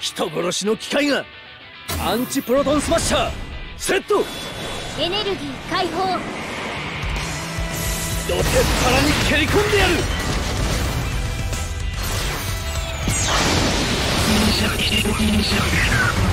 人殺しの機械がアンチプロトンスマッシャーセット!エネルギー解放。どてっラに蹴り込んでやる!無